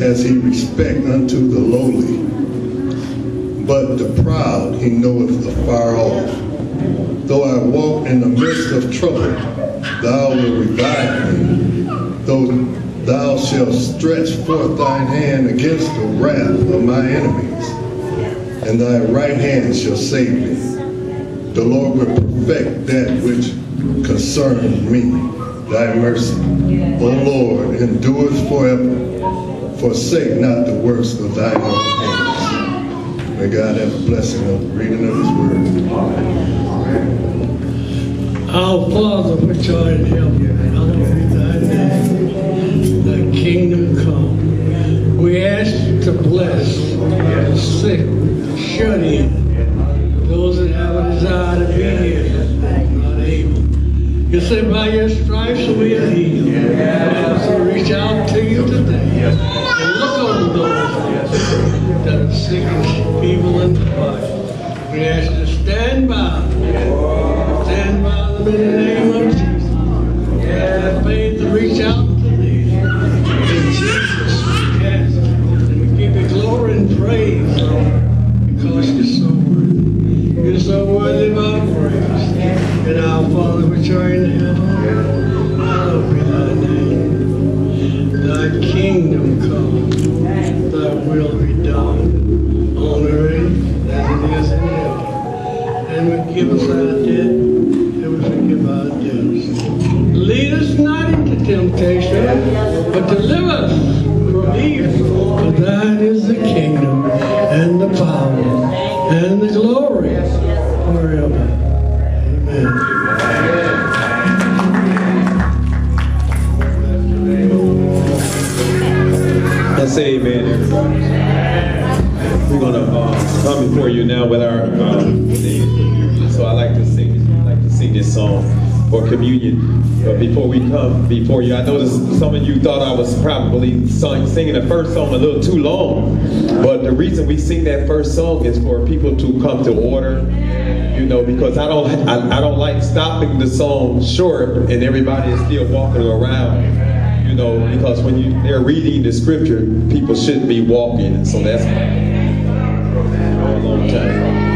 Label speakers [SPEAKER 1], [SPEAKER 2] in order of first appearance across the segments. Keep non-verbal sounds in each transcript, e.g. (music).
[SPEAKER 1] has he respect unto the lowly. But the proud he knoweth afar off. Though I walk in the midst of trouble, thou wilt revive me. Though thou shalt stretch forth thine hand against the wrath of my enemies, and thy right hand shall save me. The Lord will perfect that which concerns me, thy mercy. O Lord, endureth forever. Forsake not the works of thine own hands. May God have a blessing of the reading of his word.
[SPEAKER 2] Our Father which art in heaven, hallowed be thy name. Thy kingdom come. We ask you to bless the sick, the shut in, those that have a desire to be here, not able. You say by your stripes we are healed. So reach out to you today and look on those and people in the body. We ask you to stand by. Stand by the And we give us our debt, and we forgive our debts. Lead us not into temptation, but deliver
[SPEAKER 3] communion. But before we come before you, I noticed some of you thought I was probably sing, singing the first song a little too long. But the reason we sing that first song is for people to come to order. You know, because I don't, I, I don't like stopping the song short and everybody is still walking around you know, because when you they're reading the scripture, people shouldn't be walking, and so that's a long time.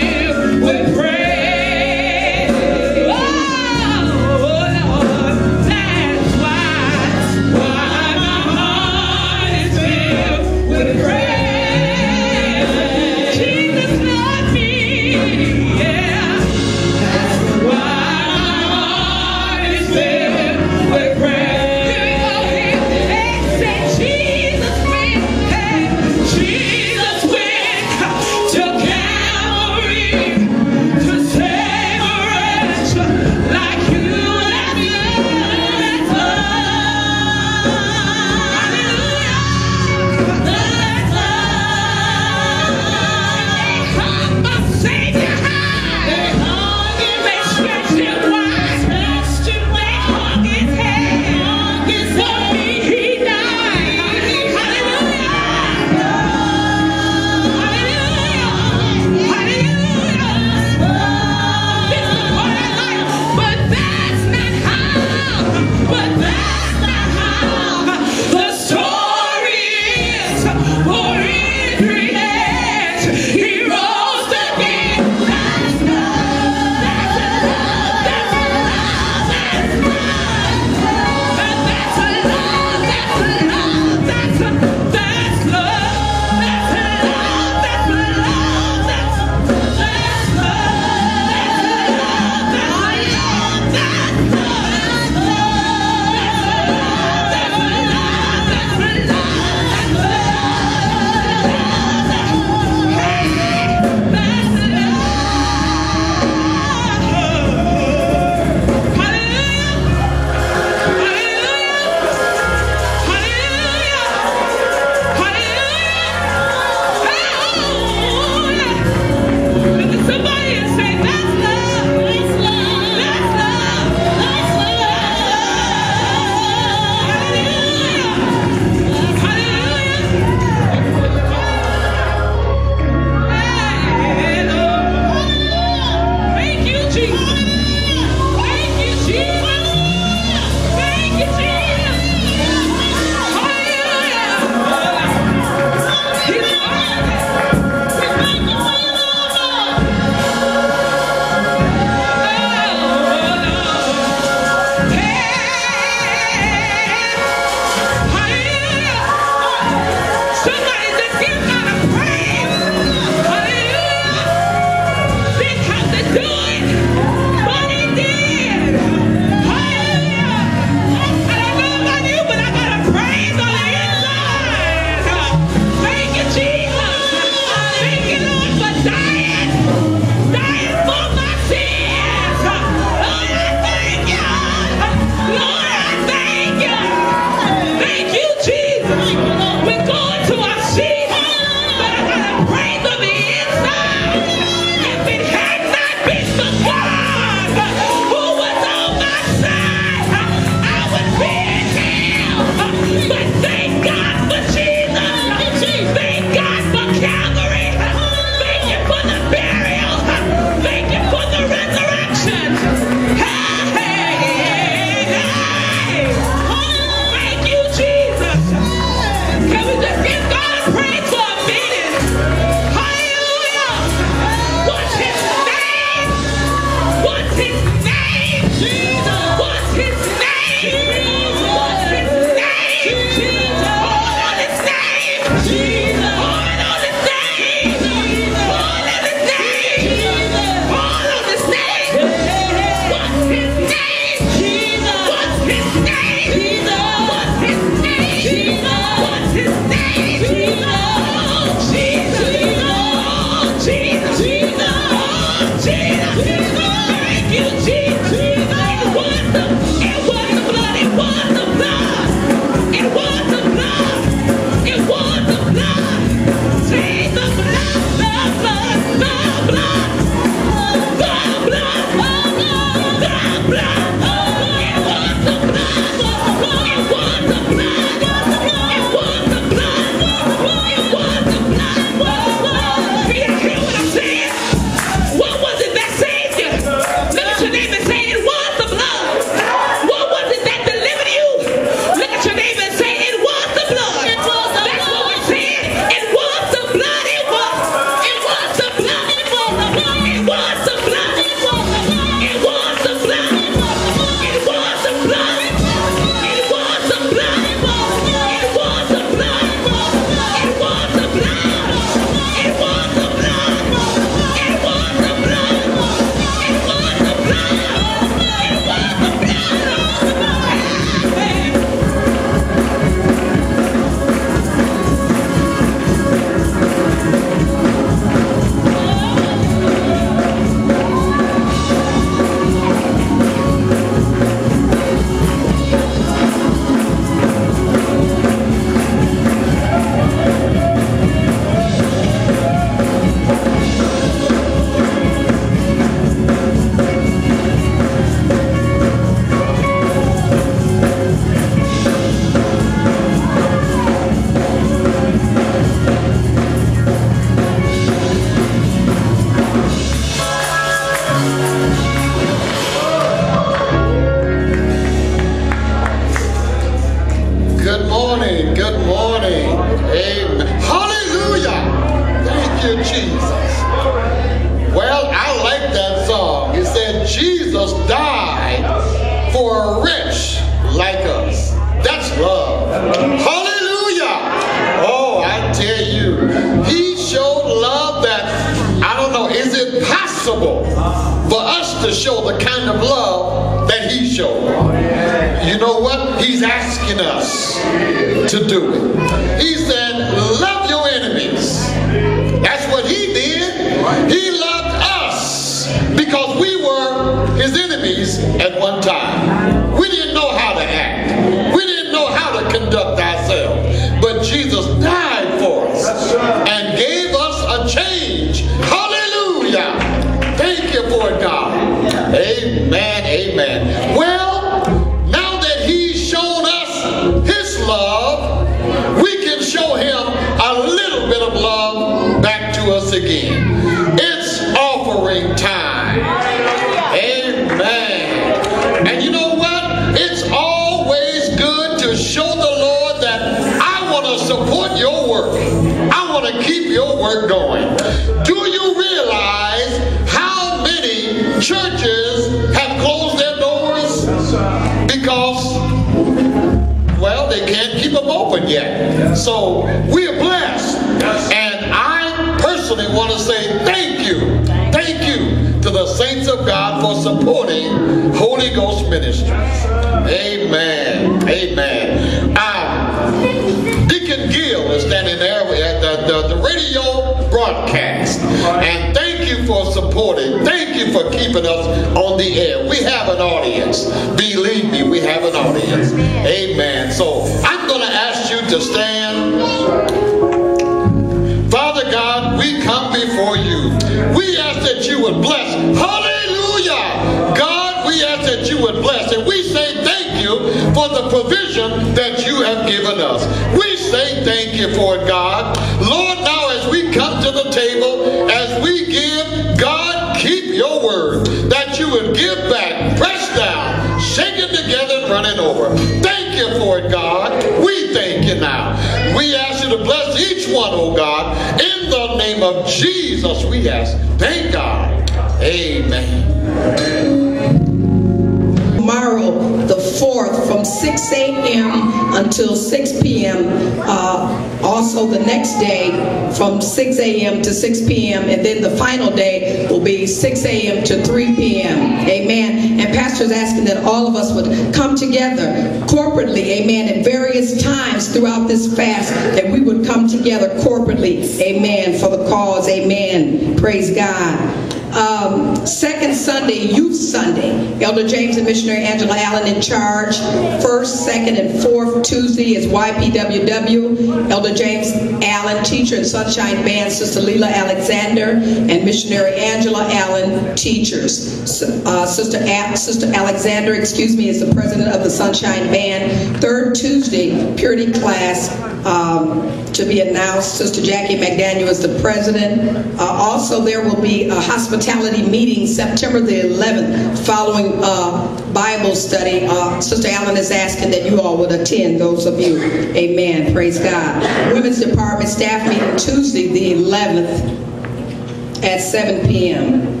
[SPEAKER 4] Also the next day from 6 a.m. to 6 p.m. and then the final day will be 6 a.m. to 3 p.m. Amen. And Pastor is asking that all of us would come together corporately, amen, at various times throughout this fast, that we would come together corporately, amen, for the cause, amen. Praise God. Um, second Sunday, Youth Sunday. Elder James and Missionary Angela Allen in charge. First, second, and fourth Tuesday is YPWW. Elder James Allen, teacher and Sunshine Band. Sister Leela Alexander and Missionary Angela Allen, teachers. Uh, Sister, A Sister Alexander, excuse me, is the president of the Sunshine Band. Third Tuesday, Purity class um, to be announced. Sister Jackie McDaniel is the president. Uh, also, there will be a hospitality meeting September the 11th following uh, Bible study. Uh, Sister Allen is asking that you all would attend, those of you. Amen. Praise God. Women's Department staff meeting Tuesday the 11th at 7 p.m.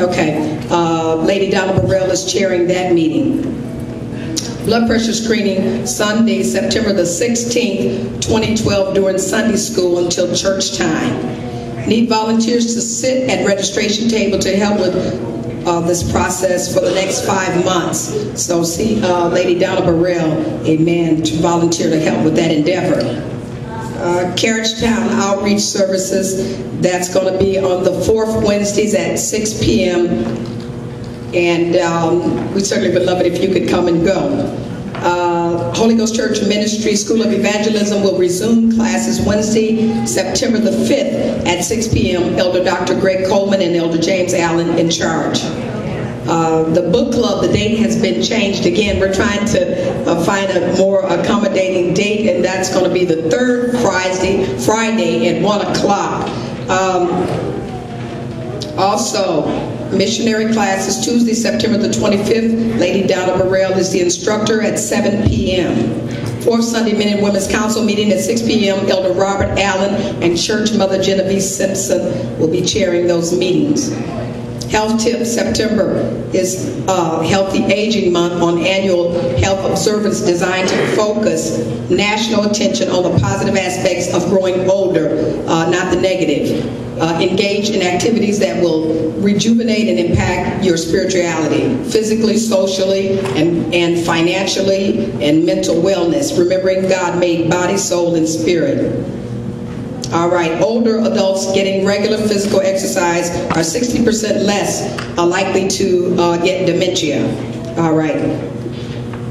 [SPEAKER 4] Okay. Uh, Lady Donna Burrell is chairing that meeting blood pressure screening Sunday, September the 16th, 2012 during Sunday school until church time. Need volunteers to sit at registration table to help with uh, this process for the next five months. So see uh, Lady Donna Burrell, amen, to volunteer to help with that endeavor. Uh, Carriagetown Outreach Services, that's going to be on the fourth Wednesdays at 6 p.m and um, we certainly would love it if you could come and go. Holy Ghost Church Ministry School of Evangelism will resume classes Wednesday, September the 5th at 6 p.m. Elder Dr. Greg Coleman and Elder James Allen in charge. Uh, the book club, the date has been changed again. We're trying to uh, find a more accommodating date, and that's going to be the third Friday, Friday at 1 o'clock. Um, also, missionary class is Tuesday, September the 25th. Lady Donna Burrell is the instructor at 7 p.m. Fourth Sunday Men and Women's Council meeting at 6 p.m. Elder Robert Allen and Church Mother Genevieve Simpson will be chairing those meetings. Health Tip September is uh, Healthy Aging Month on annual health observance designed to focus national attention on the positive aspects of growing older, uh, not the negative. Uh, engage in activities that will rejuvenate and impact your spirituality, physically, socially, and, and financially, and mental wellness, remembering God made body, soul, and spirit. All right, older adults getting regular physical exercise are 60% less likely to uh, get dementia. All right.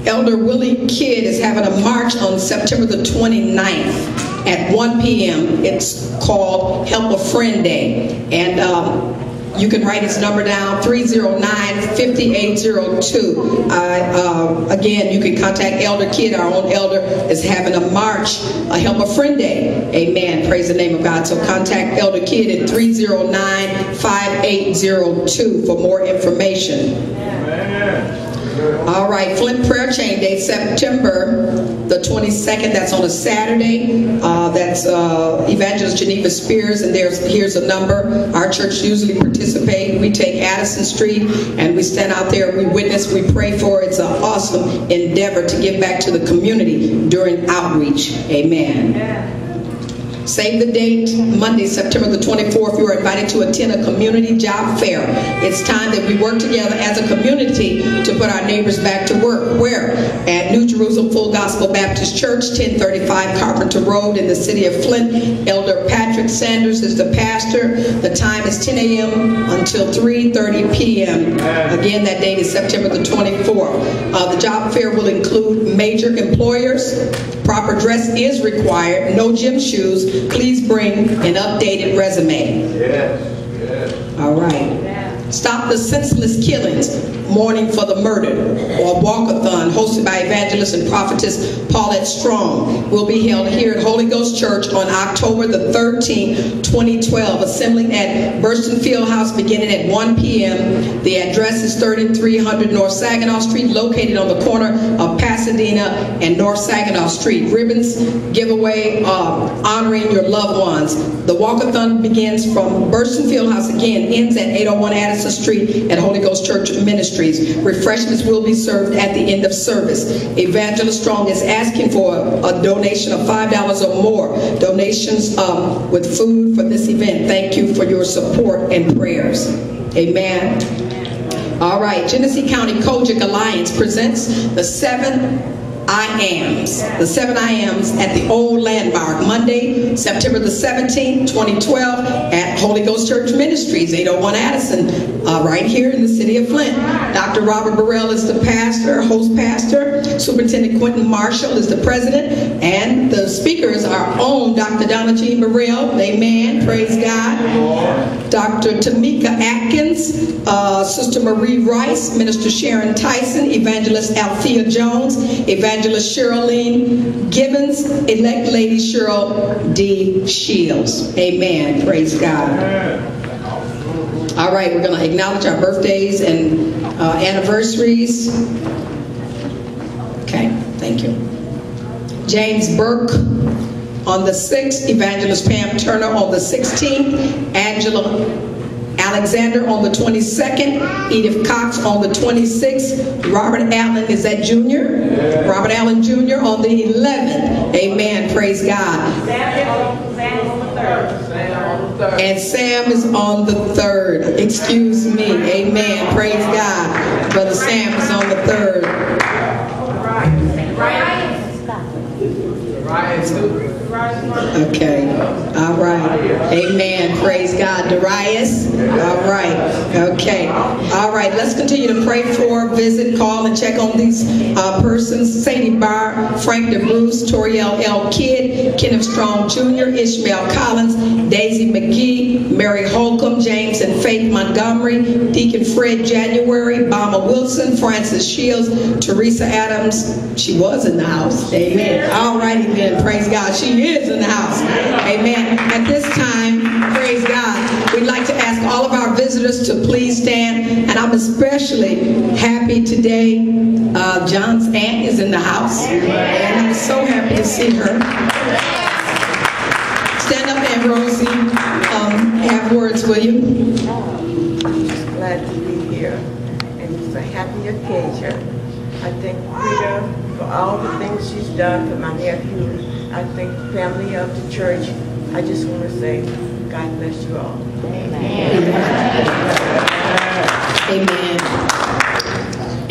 [SPEAKER 4] Elder Willie Kidd is having a march on September the 29th at 1 p.m. It's called Help a Friend Day. And um, you can write his number down, 309-5802. Uh, again, you can contact Elder Kidd, our own elder, is having a march, a Help a Friend Day. Amen. Praise the name of God. So contact Elder Kidd at 309-5802 for more information. Amen. All right, Flint Prayer Chain Day, September the 22nd. That's on a Saturday. Uh, that's uh, Evangelist Geneva Spears, and there's here's a number. Our church usually participate. We take Addison Street, and we stand out there. We witness. We pray for. It's an awesome endeavor to give back to the community during outreach. Amen. Yeah. Save the date, Monday, September the 24th. You are invited to attend a community job fair. It's time that we work together as a community to put our neighbors back to work. Where? At New Jerusalem Full Gospel Baptist Church, 1035 Carpenter Road in the city of Flint. Elder Patrick Sanders is the pastor. The time is 10 a.m. until 3.30 p.m. Again, that date is September the 24th. Uh, the job fair will include major employers. Proper dress is required. No gym shoes please bring an updated resume. Yes. yes. All right. Stop the senseless killings Mourning for the Murdered, or Walkathon, hosted by evangelist and prophetess Paulette Strong, will be held here at Holy Ghost Church on October the 13th, 2012, assembling at Berston Fieldhouse beginning at 1 p.m. The address is 3300 North Saginaw Street, located on the corner of Pasadena and North Saginaw Street. Ribbons giveaway uh, honoring your loved ones. The walkathon begins from Berston Fieldhouse again, ends at 801 Addison Street at Holy Ghost Church Ministries. Refreshments will be served at the end of service. Evangelist Strong is asking for a donation of $5 or more. Donations um, with food for this event. Thank you for your support and prayers. Amen. All right, Genesee County COGIC Alliance presents the seven I ams, the seven I ams at the old landmark, Monday, September the 17th, 2012, at Holy Ghost Church Ministries, 801 Addison, uh, right here in the city of Flint. Dr. Robert Burrell is the pastor, host pastor. Superintendent Quentin Marshall is the president, and the speakers are own Dr. Donna G. Burrell, amen, praise God. Dr. Tamika Atkins, uh, Sister Marie Rice, Minister Sharon Tyson, Evangelist Althea Jones, Evangelist Cheryline Gibbons, elect Lady Cheryl D. Shields. Amen. Praise God. All right, we're going to acknowledge our birthdays and uh, anniversaries. Okay, thank you. James Burke on the 6th, Evangelist Pam Turner on the 16th, Angela Alexander on the 22nd, Edith Cox on the 26th, Robert Allen, is that junior? Yeah. Robert Allen Jr. on the 11th. Amen, praise God. And Sam is on the 3rd. Excuse me, amen, praise God. Brother Sam is on the 3rd. Okay. All right. Amen. Praise God. Darius. All right. Okay. All right. Let's continue to pray for, visit, call, and check on these uh, persons. Sadie Barr, Frank DeBruce, Toriel L. Kidd, Kenneth Strong Jr., Ishmael Collins, Daisy McGee, Mary Holcomb, James and Faith Montgomery, Deacon Fred January, Bama Wilson, Francis Shields, Teresa Adams. She was in the house. Amen. All righty then. Praise God. She is in the house. Amen. At this time, praise God, we'd like to ask all of our visitors to please stand. And I'm especially happy today. Uh, John's aunt is in the house. And I'm so happy to see her. Stand up, Aunt Rosie. Um, have words, will you?
[SPEAKER 5] I'm just glad to be here. And it's a happy occasion. I thank Rita for all the things she's done for my nephew I think family of the church. I just want to say, God bless you all. Amen.
[SPEAKER 4] Amen.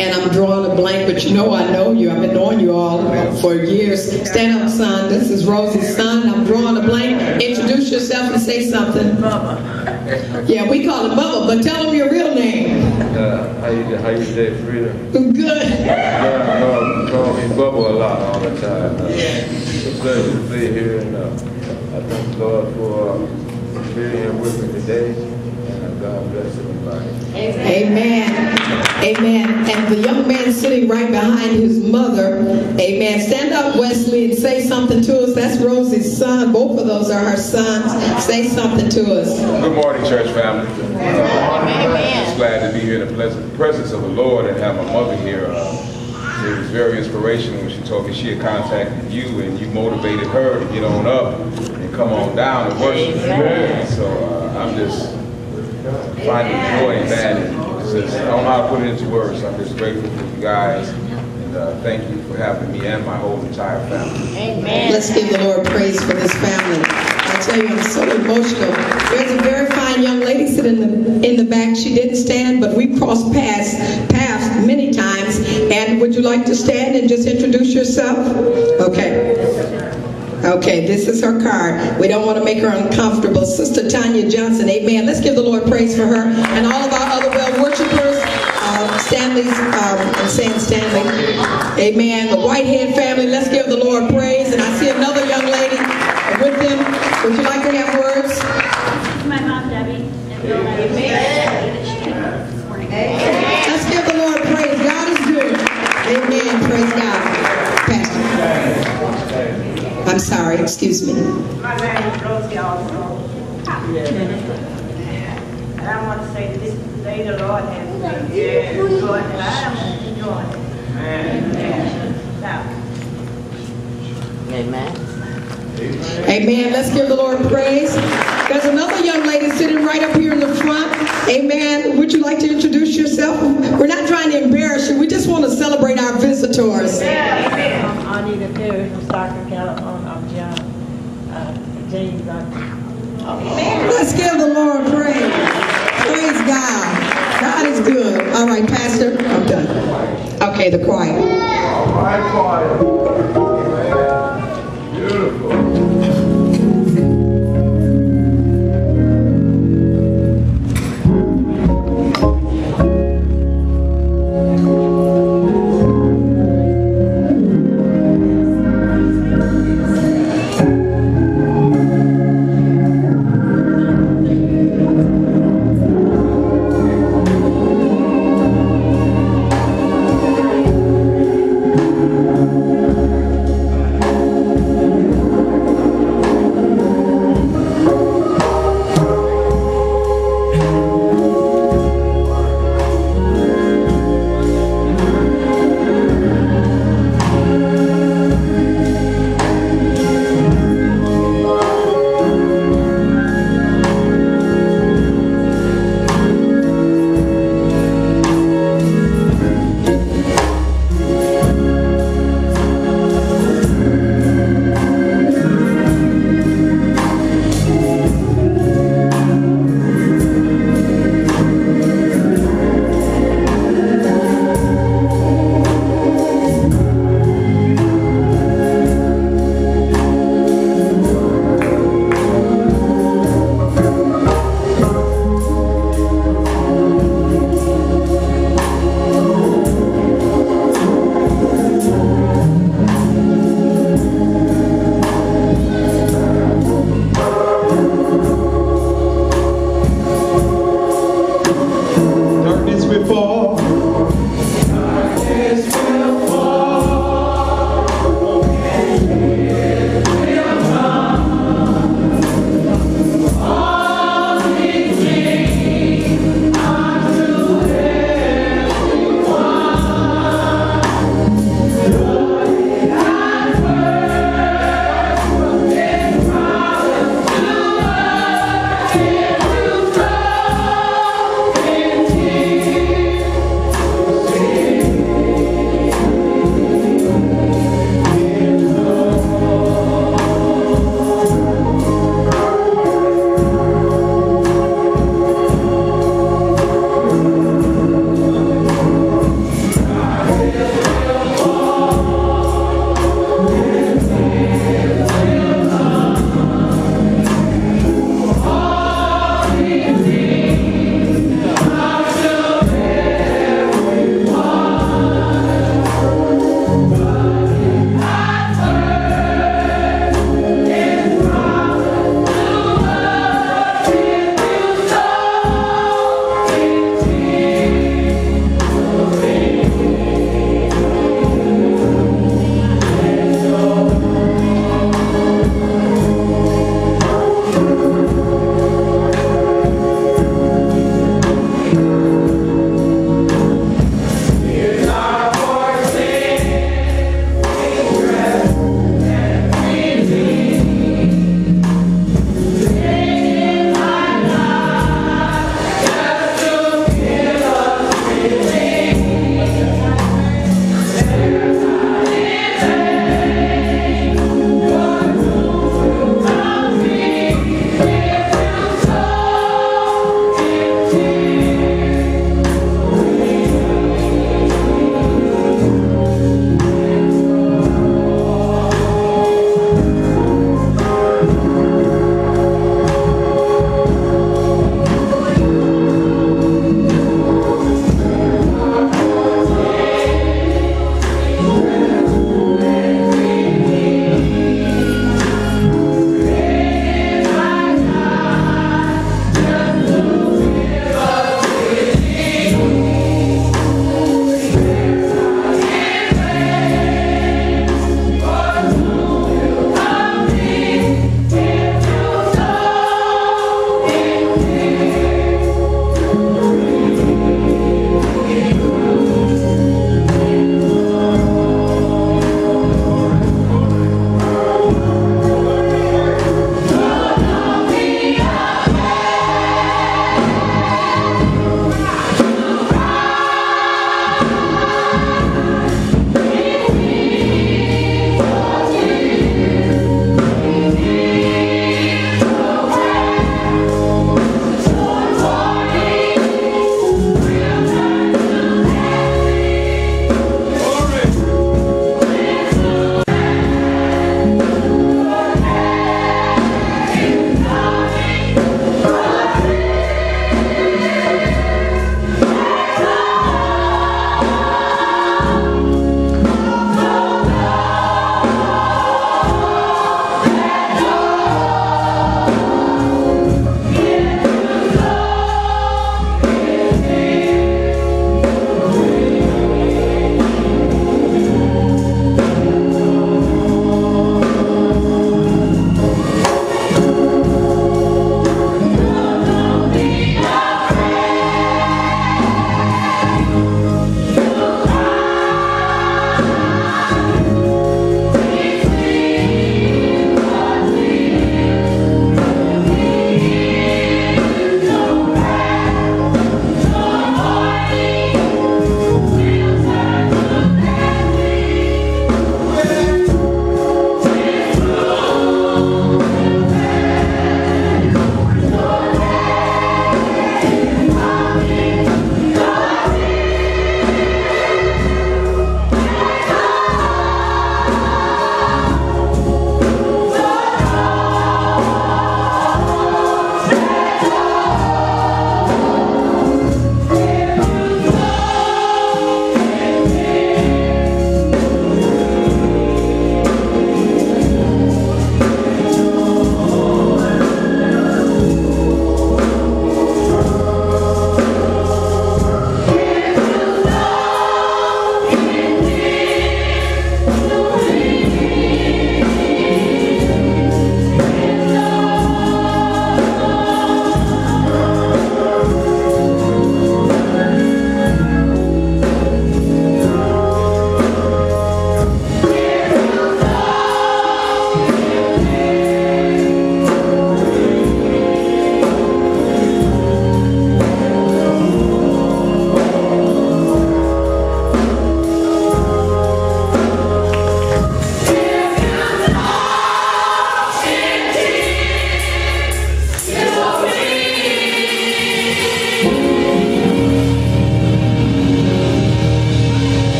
[SPEAKER 4] And I'm drawing a blank, but you know I know you. I've been knowing you all for years. Stand up, son. This is Rosie's son. I'm drawing a blank. Introduce yourself and say something. Bubba. Yeah, we call him Bubba, but tell him your real name.
[SPEAKER 6] Uh, how you how you day, Frida?
[SPEAKER 4] Good.
[SPEAKER 6] Yeah, call, call me Bubba a lot all the time. Uh, it's a pleasure to be here, and uh, I thank God for uh, being here with me today. And God bless everybody.
[SPEAKER 4] Amen. Amen. And the young man sitting right behind his mother, amen. Stand up, Wesley, and say something to us. That's Rosie's son. Both of those are her sons. Say something to us.
[SPEAKER 6] Good morning, church family. Uh, I'm just glad to be here in the pleasant presence of the Lord and have my mother here. Uh, it was very inspirational when she told me she had contacted you and you motivated her to get on up and come on down and worship. So uh, I'm just finding joy in that. And just, I don't know how to put it into words. I'm just grateful for you guys. And uh, thank you for having me and my whole entire family.
[SPEAKER 4] Amen. Let's give the Lord praise for this family. I'm so emotional. There's a very fine young lady sitting in the, in the back. She didn't stand, but we crossed paths, paths many times. And would you like to stand and just introduce yourself? Okay. Okay, this is her card. We don't want to make her uncomfortable. Sister Tanya Johnson, amen. Let's give the Lord praise for her and all of our other well worshipers. Uh, Stanley's, um, I'm Stanley. Amen. The Whitehead family, let's give the Lord praise. And I see another young lady with them. Would you like to have words?
[SPEAKER 7] My mom, Debbie.
[SPEAKER 4] Let's give the Lord praise. God is good. Amen. Praise God. Pastor. I'm sorry. Excuse me.
[SPEAKER 7] My name is Rosie also. And I want to say this day the Lord has been good, and I am enjoying it. Amen. Now,
[SPEAKER 5] Amen.
[SPEAKER 4] Amen. Let's give the Lord praise. There's another young lady sitting right up here in the front. Amen. Would you like to introduce yourself? We're not trying to embarrass you. We just want to celebrate our visitors.
[SPEAKER 7] I'm Anita Perry from Stockton, California. I'm John, uh, James. uh,
[SPEAKER 4] Let's give the Lord praise. Praise God. God is good. All right, Pastor, I'm done. Okay, the choir.
[SPEAKER 8] All right, choir.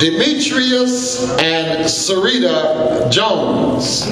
[SPEAKER 9] Demetrius and Sarita Jones.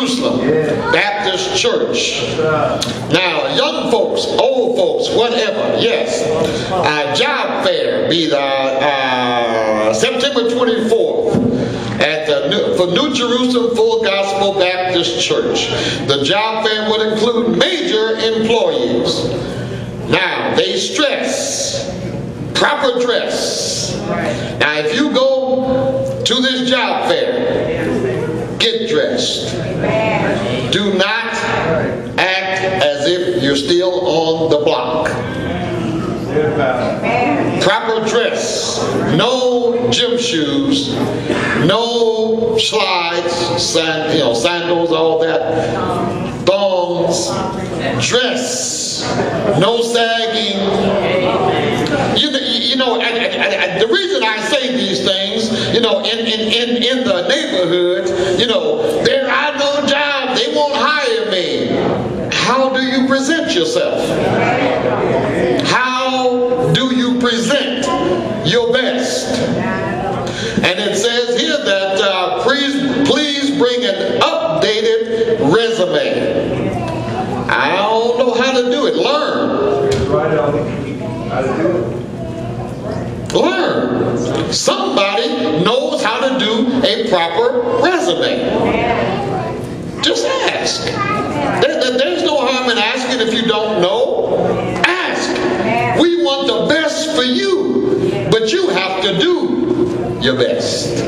[SPEAKER 9] New Jerusalem Baptist Church. Now, young folks, old folks, whatever, yes, a job fair be the uh, September 24th at the New, for New Jerusalem Full Gospel Baptist Church. The job fair would include major employees. Now, they stress proper dress. Now, if you go to this job fair, get dressed. Do not act as if you're still on the block. Proper dress. No gym shoes. No slides, sand, you know, sandals, all that. Thongs. Dress. No sagging. You, you know, and, and, and the reason I say these things, you know, in, in, in, in the neighborhood, you know, there are no. They won't hire me. How do you present yourself? How do you present your best? And it says here that uh, please, please bring an updated resume. I don't know how to do it. Learn. Learn. Somebody knows how to do a proper resume. Just ask. There- there- there's no harm in asking if you don't know. Ask. We want the best for you, but but you have to do your best.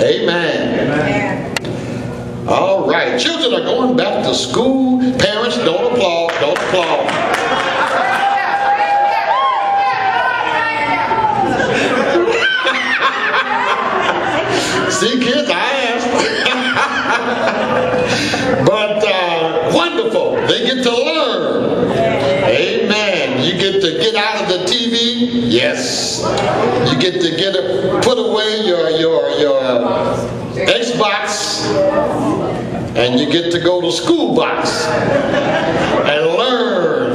[SPEAKER 9] Amen. All right, children are going back to school. Parents, don't applaud, don't applaud. See, kids, I asked. (laughs) but uh, wonderful. They get to learn. Amen. You get to get out of the TV. Yes. You get to get a, put away your your your Xbox, and you get to go to school box and learn.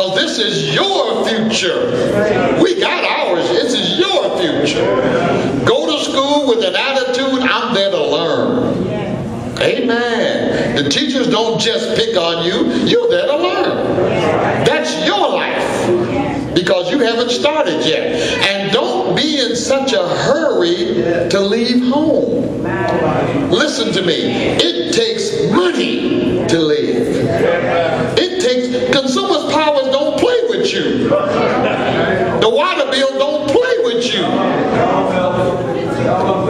[SPEAKER 9] Because this is your future. We got ours. This is your future. Go to school with an attitude, I'm there to learn. Amen. The teachers don't just pick on you, you're there to learn. That's your life because you haven't started yet. And don't be in such a hurry to leave home. Listen to me. It takes money to live. It takes consumers powers don't play with you. The water bill don't with you.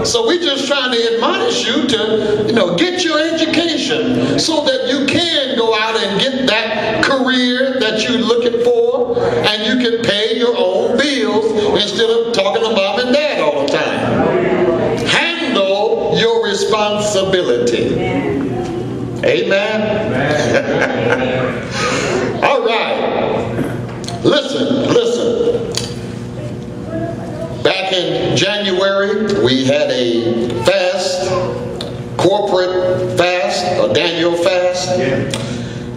[SPEAKER 9] So we're just trying to admonish you to, you know, get your education so that you can go out and get that career that you're looking for and you can pay your own bills instead of talking to mom and dad all the time. Handle your responsibility. Amen. all (laughs) right. Listen, listen. Back in January, we had a fast, corporate fast, a Daniel fast,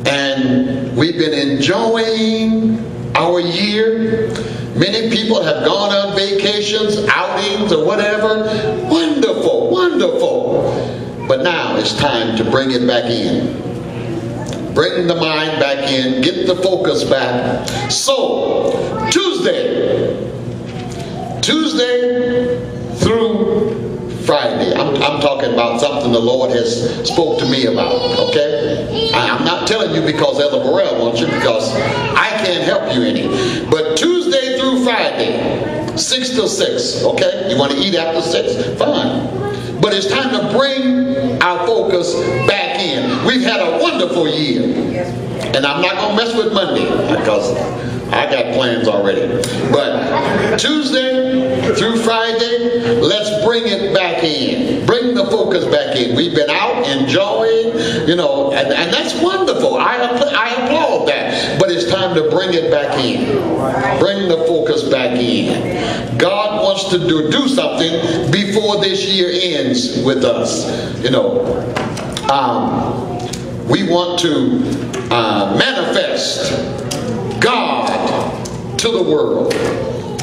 [SPEAKER 9] and we've been enjoying our year. Many people have gone on vacations, outings, or whatever. Wonderful, wonderful. But now it's time to bring it back in. Bring the mind back in, get the focus back. So, Tuesday, Tuesday through Friday. I'm, I'm talking about something the Lord has spoke to me about, okay? I, am not telling you because Elder Burrell wants you, because I can't help you any. But Tuesday through Friday, 6 to 6, okay? You want to eat after 6? Fine. But it's time to bring our focus back in. We've had a wonderful year. And I'm not going to mess with Monday because I got plans already. But Tuesday through Friday, let's bring it back in. Bring the focus back in. We've been out enjoying, you know, and, and that's wonderful. I, I applaud that. But it's time to bring it back in. Bring the focus back in. God wants to do, do something before this year ends with us. You know, um, we want to uh, manifest God to the world,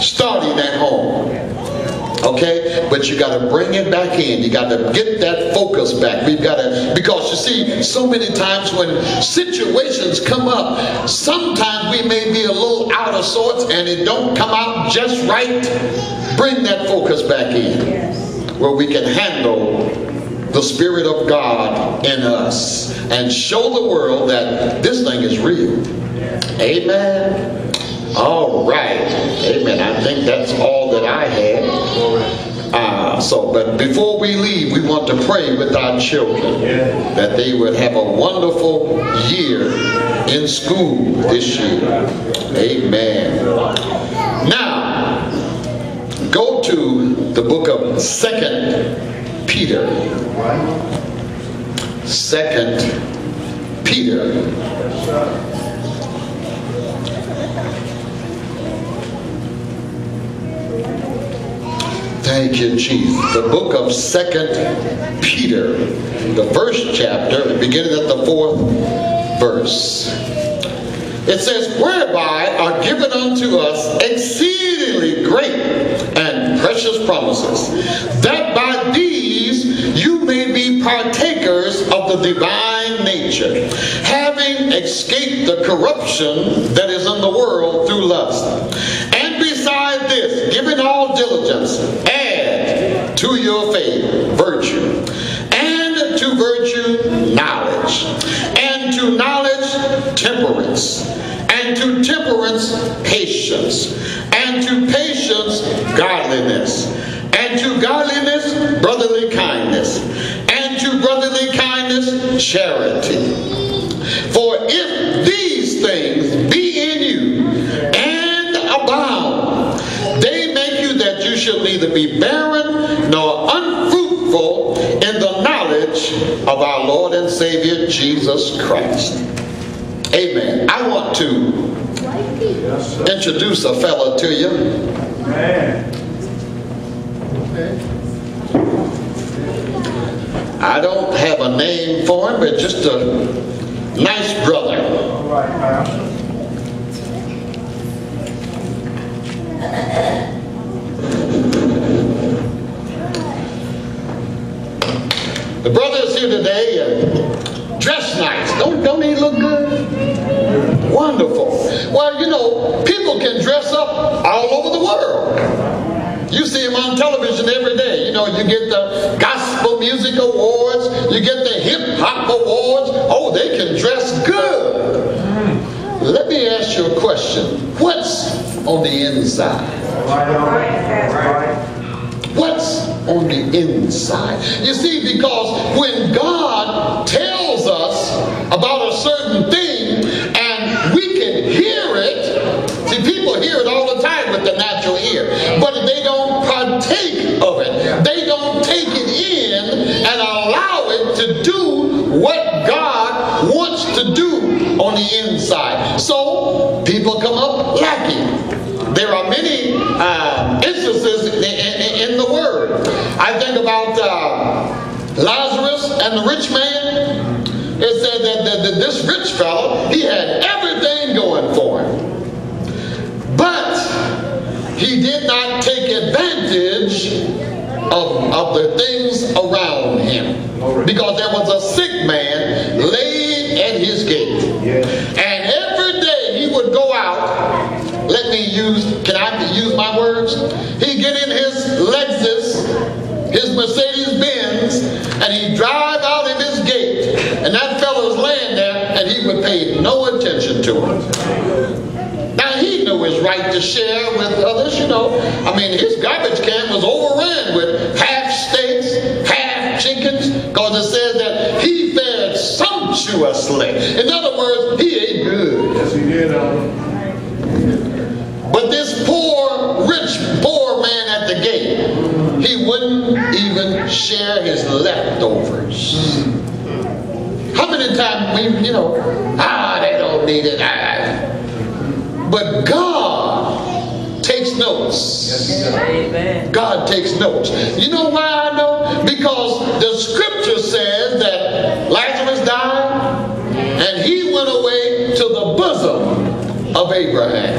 [SPEAKER 9] starting at home. Okay? But you got to bring it back in. You got to get that focus back. We've got to, because you see, so many times when situations come up, sometimes we may be a little out of sorts and it don't come out just right. Bring that focus back in where we can handle the Spirit of God in us and show the world that this thing is real. Amen. All right. Amen. I think that's all that I had. Uh, so, but before we leave, we want to pray with our children that they would have a wonderful year in school this year. Amen. Now, go to the book of Second Peter. Second Peter. Thank you, Chief. The book of Second Peter, the first chapter, beginning at the fourth verse. It says, Whereby are given unto us exceedingly great and precious promises, that by these you may be partakers of the divine nature, having escaped the corruption that is in the world through lust. And beside this, giving all diligence, to your faith virtue, and to virtue knowledge, and to knowledge temperance, and to temperance patience, and to patience, godliness, and to godliness, brotherly kindness, and to brotherly kindness, charity. For if these things be in you and abound, they make you that you shall neither be barren of our Lord and Savior Jesus Christ. Amen. I want to introduce a fellow to you. I don't have a name for him, but just a nice brother. The brother is here today, dressed nice. Don't, don't he look good? Wonderful. Well, you know, people can dress up all over the world. You see them on television every day. You know, you get the gospel music awards, you get the hip hop awards. Oh, they can dress good. Let me ask you a question. What's on the inside? On the inside? You see, because when God tells us about a certain thing and we can hear it, see, people hear it all the time with the natural ear, but they don't partake of it. They don't take it in and allow it to do what God wants to do on the inside. So people come up lacking. There are many uh, instances in, in, in, the Word. I think about uh, Lazarus and the rich man. It said that, that, that this rich fellow, he had everything going for him. But he did not take advantage of, of the things around him. Because there was a sick man laid at his gate. And every day he would go out let me use, can I use my words? He get in his Lexus, his Mercedes Benz, and he drive out in his gate, and that fellow's laying there, and he would pay no Now he knew his right to share with others, you know. I mean, his garbage can was overrun with half steaks, half chickens, because it says that he fared sumptuously. In other words, he ate good.
[SPEAKER 8] Yes, he did.
[SPEAKER 9] But this poor, rich, poor man at the gate, he wouldn't even share his leftovers. How many times we, you know, ah, But God takes notes. God takes notes. You know why I know? Because the scripture says that Lazarus died and he went away to the bosom of Abraham.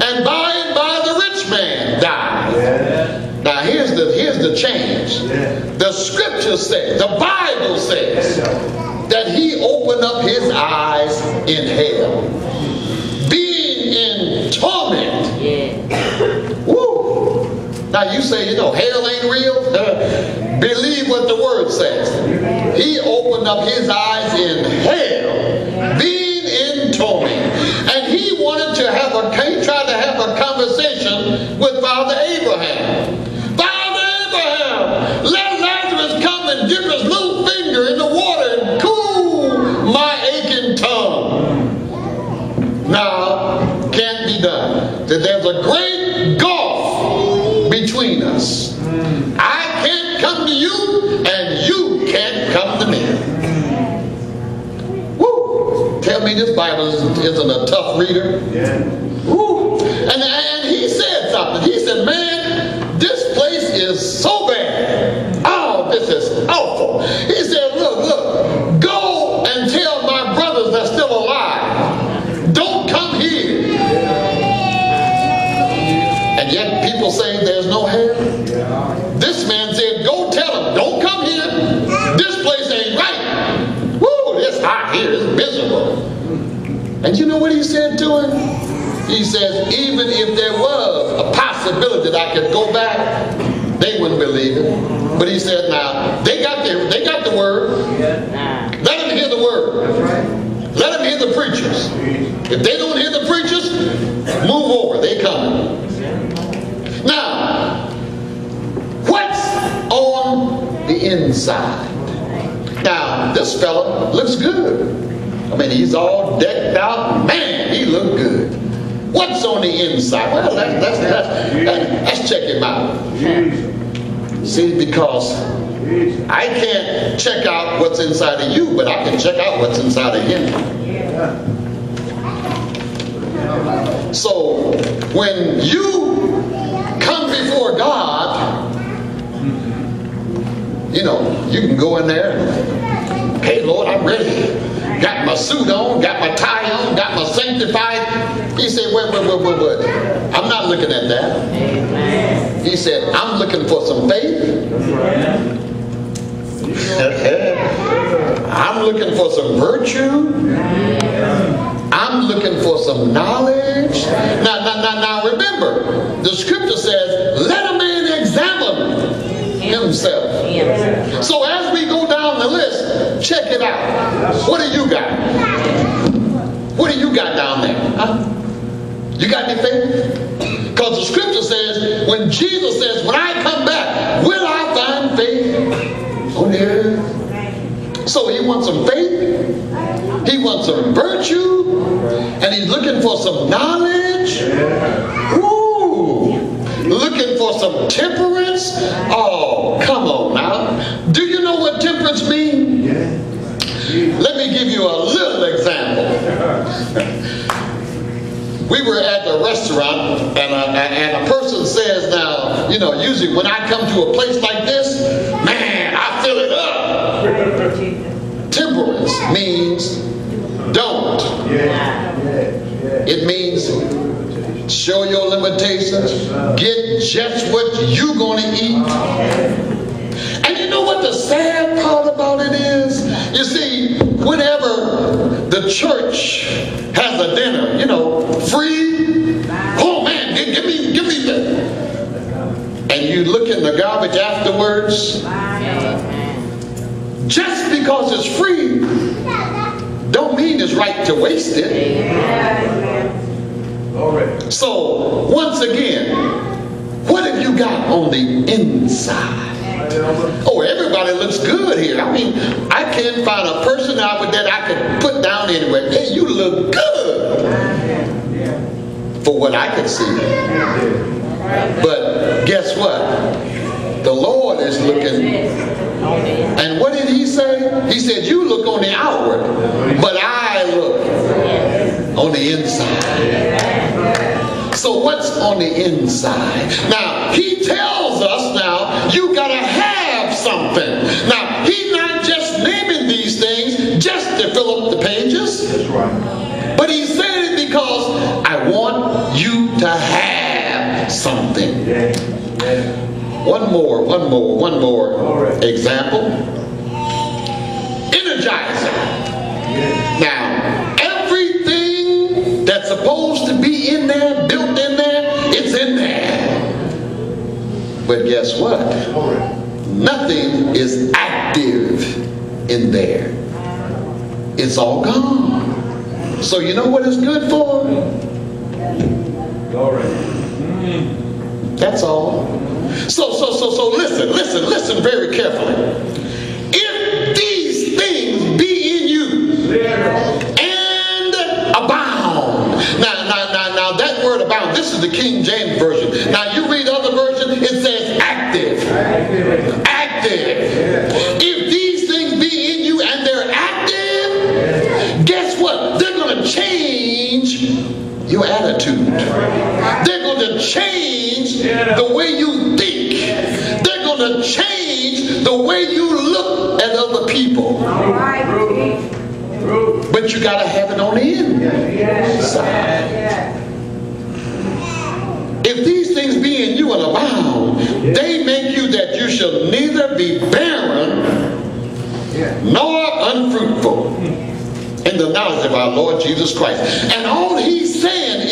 [SPEAKER 9] And by and by the rich man died. Now here's the here's the change. The scripture says, the Bible says that he opened up his eyes in hell. Being in torment. Woo. Now you say, you know, hell ain't real. (laughs) believe what the word says. He opened up his eyes in hell, Tell me this Bible isn't a tough reader.
[SPEAKER 8] Yeah.
[SPEAKER 9] Woo. And, and he said something. He said, man, this place is so And you know what he said to him? He says, even if there was a possibility that I could go back, they wouldn't believe it. But he said, now, they got the, they got the word. Let them hear the word. Let them hear the preachers. If they don't hear the preachers, move over. They coming. Now, what's on the inside? Now, this fella looks good. I mean, he's all decked out. Man, he look good. What's on the inside? Well, let's, let's, let's, let's check him out. See, because I can't check out what's inside of you, but I can check out what's inside of him. So when you come before God, you know, you can go in there, hey Lord, I'm ready. Got my suit on, got my tie on, got my sanctified. He said, wait, wait, wait, wait, wait. I'm not looking at that. He said, I'm looking for some faith. (laughs) I'm looking for some virtue. I'm looking for some knowledge. Now, now, now, now remember, the scripture says, let a man examine himself. So as we go down the list, check it out. What do you got? What do you got down there? Huh? You got any faith? Because the scripture says, when Jesus says, when I come back, will I find faith on the earth? So he wants some faith. He wants some virtue. And he's looking for some knowledge. Ooh. Looking for some temperance. Oh, come on now. Do you temperance? Let me give you a little example. We were at the restaurant, and a, and a person says, now, you know, usually when I come to a place like this, man, I fill it up. Temperance means don't. It means show your limitations, get just what you're going to eat. And you know what the sad part about it is? You see, whenever the church has a dinner, you know, free, oh man, give, me, give me that. And you look in the garbage afterwards, just because it's free, don't mean it's right to waste it. All right. So, once again, what have you got on the inside? Oh, everybody looks good here. I mean, I can't find a person out with that I could put down anywhere. Hey, you look good. For what I can see. But guess what? The Lord is looking. And what did he say? He said, you look on the outward, but I look on the inside. So what's on the inside? Now, he tells us now, you got to But he said it because I want you to have something. One more, one more, one more example. Energizer. Now, everything that's supposed to be in there, built in there, it's in there. But guess what? Nothing is active in there. It's all gone. So you know what it's good for? Glory. That's all. So, so, so, so listen, listen, listen very carefully. If these things be in you and abound. Now, now, now, now, that word abound, this is the King James Version. Now, you read other version, it says active. Active. If your attitude. They're going to change the way you think. They're going to change the way you look at other people. But you got to have it on the inside. If these things be in you and abound, they make you that you shall neither be barren nor unfruitful in the knowledge of our Lord Jesus Christ. And all saying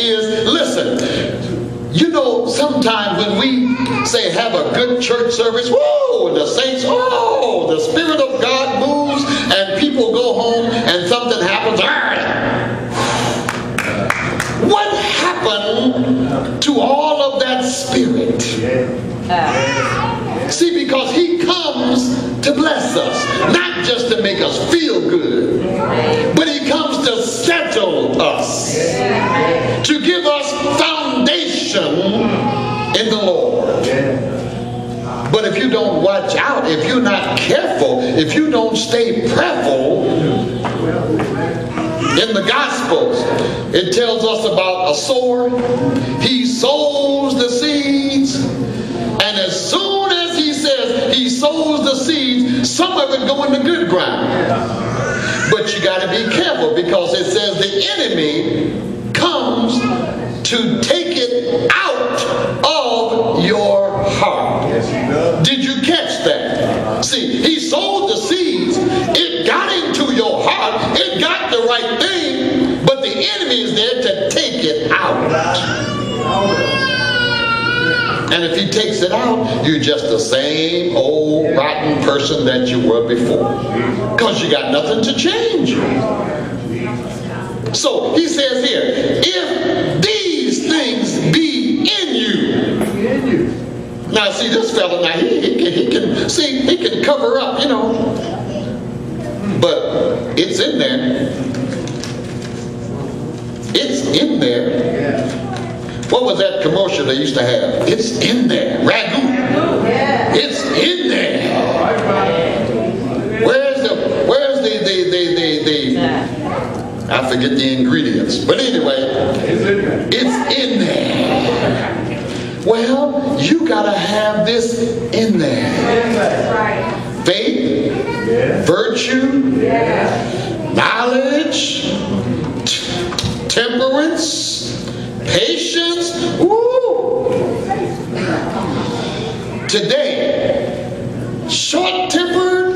[SPEAKER 9] is, listen, you know, sometimes when we say have a good church service, whoa, the saints, oh, the Spirit of God moves, and people go home and something happens. Happened to all of that spirit? See, because he comes to bless us, not just to make us feel good, but he comes to settle us, to give us foundation in the Lord. But if you don't watch out, if you're not careful, if you don't stay prayerful, in the Gospels, it tells us about a sower. He sows the seeds, and as soon as he says he sows the seeds, some of it go in the good ground. But you got to be careful because it says the enemy comes to take it out of your heart. Did you catch enemy is there to take it out. And if he takes it out, you're just the same old rotten person that you were before. Because you got nothing to change. So he says here, if these things be in you. Now see this fella, now he, he, can, he can see he can cover up, you know. But it's in there. It's in there. What was that commercial they used to have? It's in there. Ragu. It's in there. Where's the where's the the the the, the I forget the ingredients. But anyway, it's in there. Well, you gotta have this in there. Faith, virtue, knowledge, temperance, patience. Woo! Today, short-tempered,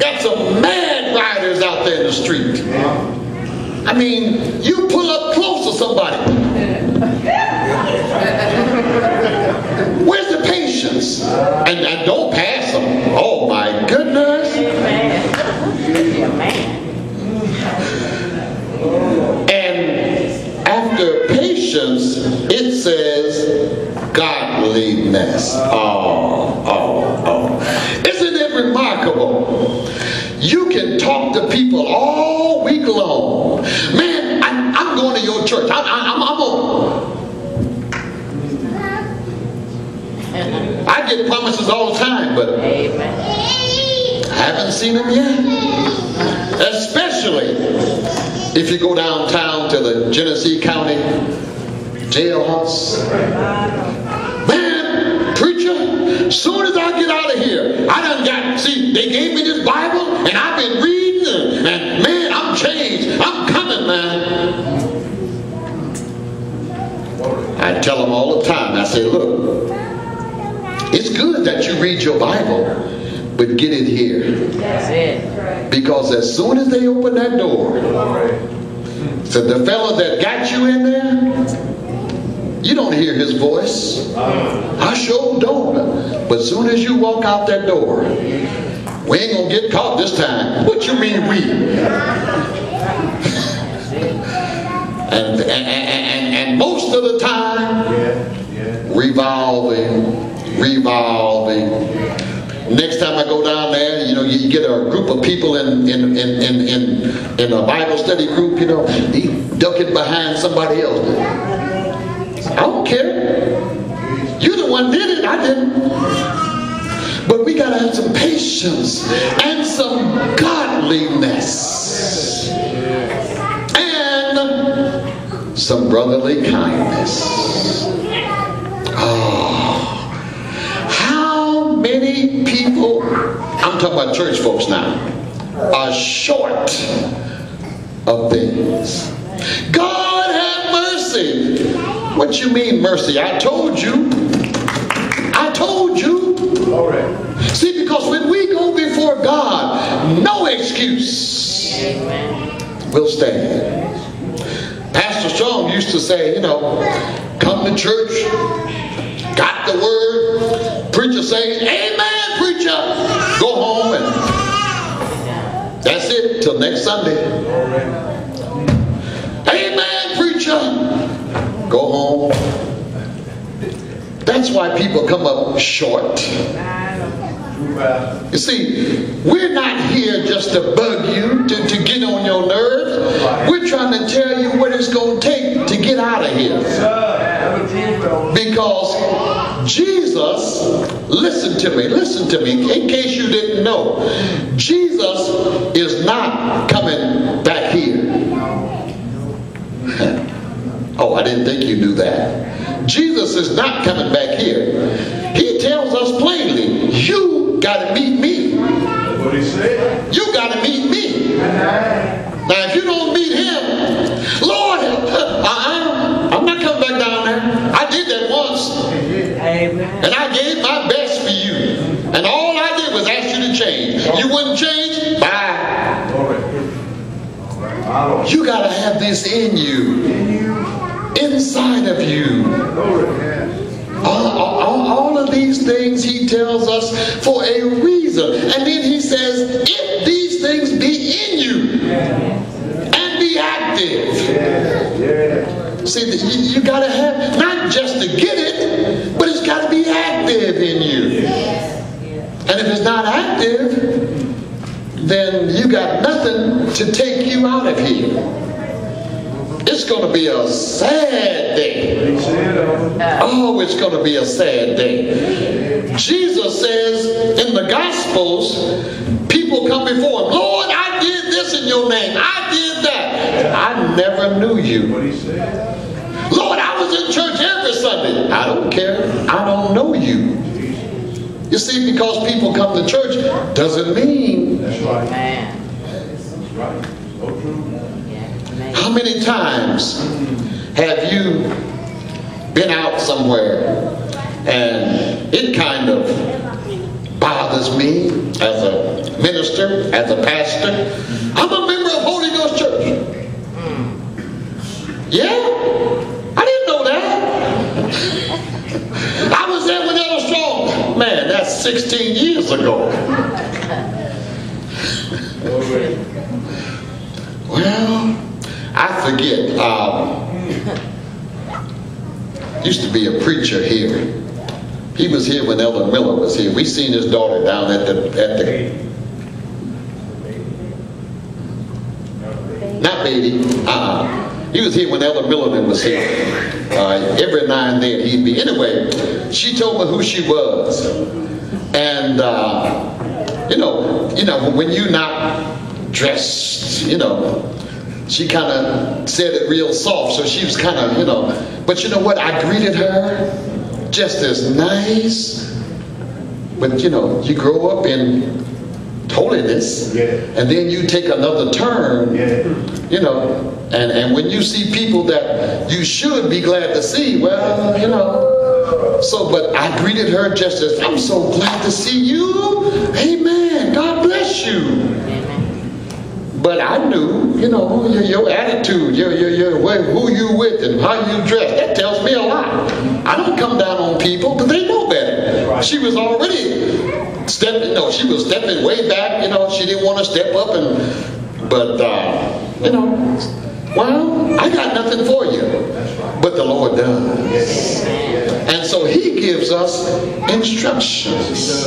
[SPEAKER 9] got some mad riders out there in the street. I mean, you pull up close to somebody. Where's the patience? And, and don't pass them. Oh my goodness. And after patience, it says godliness. Oh, oh, oh. Isn't it remarkable? You can talk to people all week long. Man, I, I'm going to your church. I, I'm on. I get promises all the time, but I haven't seen them yet. Especially if you go downtown to the Genesee County jailhouse. Man, preacher, soon as I get out of here, I done got, see, they gave me this Bible and I've been reading and, and man, I'm changed. I'm coming, man. I tell them all the time, I say, look, it's good that you read your Bible, but get it here.
[SPEAKER 10] That's it.
[SPEAKER 9] Because as soon as they open that door, so the fellow that got you in there, you don't hear his voice. I sure don't. But soon as you walk out that door, we ain't gonna get caught this time. What you mean we? (laughs) and, and, and, and most of the time, revolving, revolving. Next time I go down there, you know, you get a group of people in in in in in, in a Bible study group, you know, ducking behind somebody else. I don't care. You the one did it, I didn't. But we gotta have some patience and some godliness. And some brotherly kindness. Oh, many people, I'm talking about church folks now, are short of things. God have mercy. What you mean mercy? I told you. I told you.
[SPEAKER 8] All right.
[SPEAKER 9] See, because when we go before God, no excuse will stand. Pastor Strong used to say, you know, come to church, got the word, preacher saying, Amen, preacher. Go home and that's it till next Sunday. Amen, preacher. Go home. That's why people come up short. You see, we're not here just to bug you, to, to get on your nerves. We're trying to tell you what it's going to take to get out of here. Because Jesus, listen to me, listen to me, in case you didn't know, Jesus is not coming back here. (laughs) oh, I didn't think you knew that. Jesus is not coming back here. He tells us plainly, you got to meet me.
[SPEAKER 8] What he said.
[SPEAKER 9] You got to meet me. Now, if you don't meet him, Lord, uh-uh, I'm not coming back down there. I did that once.
[SPEAKER 7] Amen.
[SPEAKER 9] And I gave my best for you. And all I did was ask you to change. You wouldn't change? Bye. You got to have this in you, inside of you. All, all, all of these things he tells us for a reason. And then he says, if these things be in you and be active. See, you, you got to have, not just to get it, but it's got to be active in you. And if it's not active, then you got nothing to take you out of here. It's going to be a sad day. Oh, it's going to be a sad day. Jesus says in the Gospels, people come before him, Lord, I did this in your name. I did that. I never knew you.
[SPEAKER 8] what he said.
[SPEAKER 9] Lord, I was in church every Sunday. I don't care. I don't know you. You see, because people come to church doesn't mean
[SPEAKER 8] That's right.
[SPEAKER 7] Amen.
[SPEAKER 8] That's right. So.
[SPEAKER 9] How many times have you been out somewhere and it kind of bothers me as a minister, as a pastor? I'm a member of Holy Ghost Church. Hmm. Yeah? I didn't know that. I was there when they were strong. Man, that's 16 years ago. Well, I forget. Um, used to be a preacher here. He was here when Elder Miller was here. We seen his daughter down at the at the not Beatty. Uh-uh. He was here when Elder Milligan was here. Uh, every now and then he'd be. Anyway, she told me who she was, and uh, you know, you know, when you're not dressed, you know, she kind of said it real soft, so she was kind of, you know. But you know what? I greeted her just as nice. But you know, you grow up in holiness,
[SPEAKER 8] Yeah.
[SPEAKER 9] and then you take another turn,
[SPEAKER 8] Yeah.
[SPEAKER 9] you know. And and when you see people that you should be glad to see, well, you know. So, but I greeted her just as I'm so glad to see you. Amen. God bless you. But I knew, you know, your, your attitude, your, your, your way, who you with and how you dress, that tells me a lot. I don't come down on people because they know better. She was already stepping, no, she was stepping way back, you know, she didn't want to step up and, but, uh, you know, well, I got nothing for you. But the Lord does. And so he gives us instructions.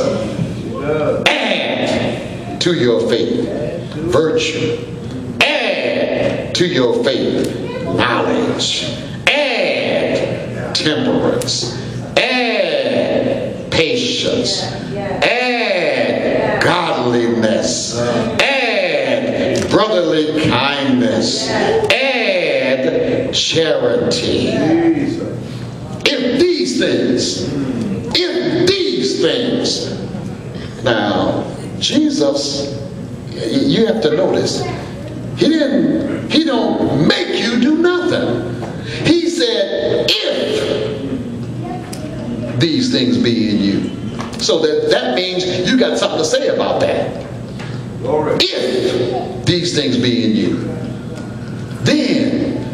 [SPEAKER 9] Add to your faith virtue. Add to your faith knowledge. Temperance. Add patience. Add godliness. Add brotherly kindness. Add charity. If these things, if these things, now Jesus, you have to notice, he didn't, he don't make you do nothing. These things be in you. So that, that means you got something to say about that.
[SPEAKER 8] Glory.
[SPEAKER 9] If these things be in you, then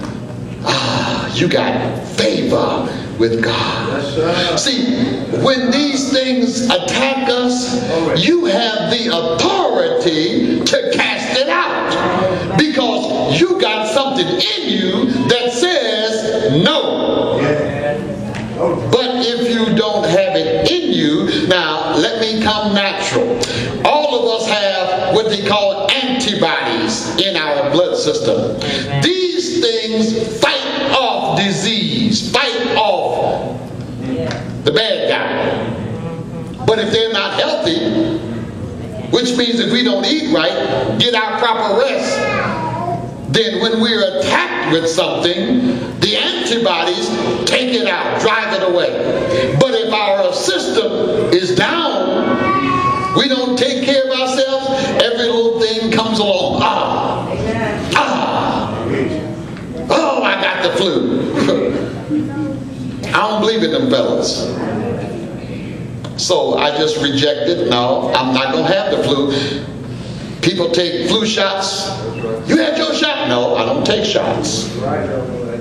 [SPEAKER 9] ah, you got favor with God.
[SPEAKER 8] Yes.
[SPEAKER 9] See, when these things attack us, you have the authority to cast it out because you got something in you that says no. But if you don't have it in you, now let me come natural. All of us have what they call antibodies in our blood system. These things fight off disease, fight off the bad guy. But if they're not healthy, which means if we don't eat right, get our proper rest, then when we're attacked with something, the antibodies take it out, drive it away. But if our system is down, we don't take care of ourselves, every little thing comes along. Ah, ah, oh, I got the flu. (laughs) I don't believe in them fellas. So I just rejected. No, I'm not going to have the flu. People take flu shots. You had your shot? No, I don't take shots.